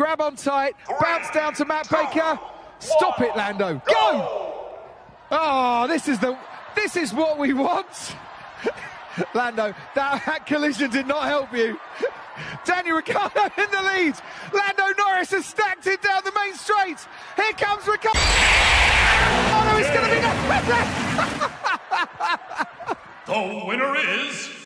grab on tight, bounce down to Matt Baker. Stop it, Lando. Go! Oh, this is the this is what we want. Lando, that, that collision did not help you. Daniel Ricciardo in the lead. Lando Norris has stacked it down the main straight. Here comes Ricciardo. Oh no, it's going to be the winner. the winner is